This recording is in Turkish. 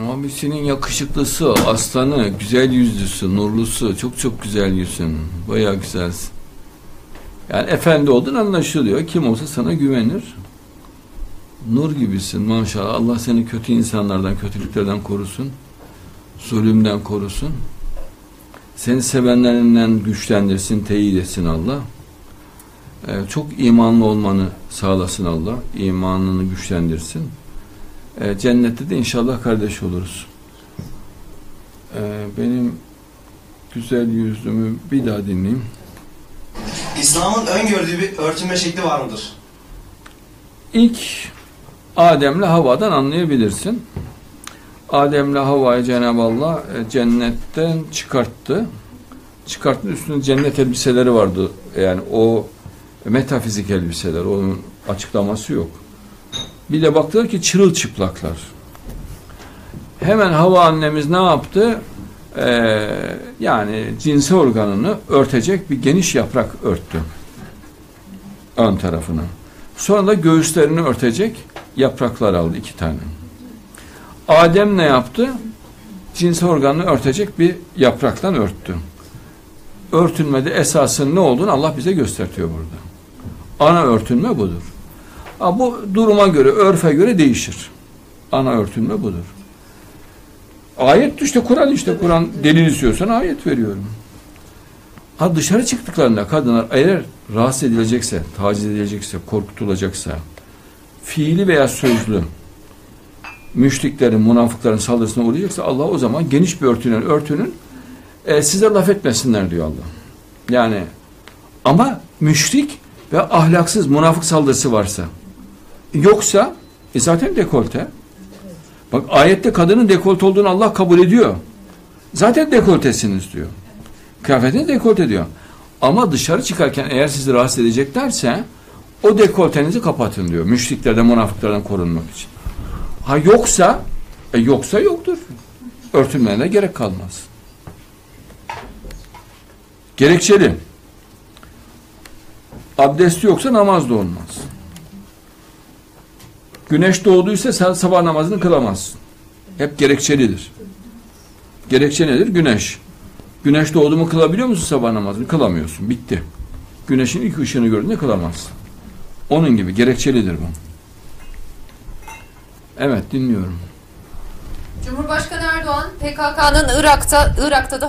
Abisinin yakışıklısı, aslanı, güzel yüzlüsü, nurlusu, çok çok güzel yüzün. Bayağı güzelsin. Yani efendi oldun anlaşılıyor. Kim olsa sana güvenir. Nur gibisin maşallah. Allah seni kötü insanlardan, kötülüklerden korusun. Zulümden korusun. Seni sevenlerinden güçlendirsin, teyit etsin Allah. Ee, çok imanlı olmanı sağlasın Allah. İmanını güçlendirsin. Ee, cennette de inşallah kardeş oluruz. Ee, benim güzel yüzümü bir daha dinleyeyim. İslam'ın öngördüğü bir örtünme şekli var mıdır? İlk Adem'le Havva'dan anlayabilirsin. Adem'le Havva'yı Cenab-ı Allah e, cennetten çıkarttı. Çıkarttı üstünde cennet elbiseleri vardı. Yani o metafizik elbiseler. Onun açıklaması yok. Bir de baktılar ki çırılçıplaklar. Hemen Hava annemiz ne yaptı? Ee, yani cinsi organını örtecek bir geniş yaprak örttü. Ön tarafını. Sonra da göğüslerini örtecek yapraklar aldı iki tane. Adem ne yaptı? Cinsi organını örtecek bir yapraktan örttü. Örtünmede esasın ne olduğunu Allah bize göstertiyor burada. Ana örtünme budur. Ha, bu duruma göre, örfe göre değişir. Ana örtünme budur. Ayet işte Kur'an işte Kur'an delil istiyorsan ayet veriyorum. Ha dışarı çıktıklarında kadınlar eğer rahatsız edilecekse, taciz edilecekse, korkutulacaksa, fiili veya sözlü müşriklerin, münafıkların saldırısına uğrayacaksa Allah o zaman geniş bir örtünün, örtünün e, size laf etmesinler diyor Allah. Yani ama müşrik ve ahlaksız, münafık saldırısı varsa yoksa e zaten dekolte. Bak ayette kadının dekolte olduğunu Allah kabul ediyor. Zaten dekoltesiniz diyor. Kıyafetini dekolte diyor. Ama dışarı çıkarken eğer sizi rahatsız edeceklerse o dekoltenizi kapatın diyor. Müşriklerden, münafıklardan korunmak için. Ha yoksa, e yoksa yoktur. Örtülmeye de gerek kalmaz. Gerekçeli. Abdesti yoksa namaz da olmaz. Güneş doğduysa sen sabah namazını kılamazsın. Hep gerekçelidir. Gerekçe nedir? Güneş. Güneş doğdu mu kılabiliyor musun sabah namazını? Kılamıyorsun. Bitti. Güneşin ilk ışığını gördüğünde kılamazsın. Onun gibi gerekçelidir bu. Evet dinliyorum. Cumhurbaşkanı Erdoğan PKK'nın Irak'ta Irak'ta da